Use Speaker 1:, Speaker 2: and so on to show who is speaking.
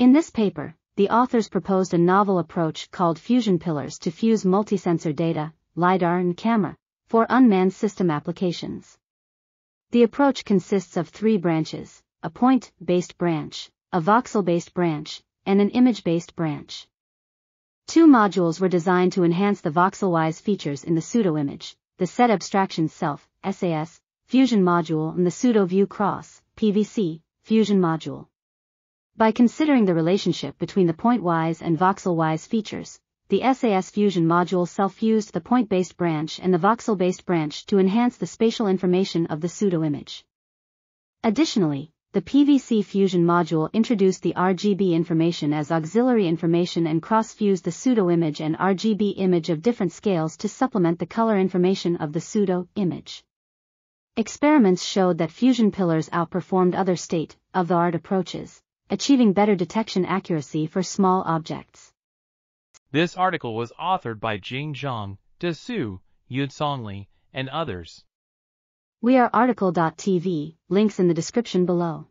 Speaker 1: In this paper, the authors proposed a novel approach called fusion pillars to fuse multisensor data, LiDAR and camera, for unmanned system applications. The approach consists of three branches, a point-based branch, a voxel-based branch, and an image-based branch. Two modules were designed to enhance the voxel-wise features in the pseudo-image, the Set Abstraction Self, SAS, fusion module and the Pseudo-View Cross, PVC, fusion module. By considering the relationship between the point-wise and voxel-wise features, the SAS fusion module self-fused the point-based branch and the voxel-based branch to enhance the spatial information of the pseudo-image. Additionally, the PVC fusion module introduced the RGB information as auxiliary information and cross-fused the pseudo-image and RGB image of different scales to supplement the color information of the pseudo-image. Experiments showed that fusion pillars outperformed other state-of-the-art approaches, achieving better detection accuracy for small objects.
Speaker 2: This article was authored by Jing Zhang, Da Xu, Yunsong Li, and others.
Speaker 1: We are RTCL.TV, links in the description below.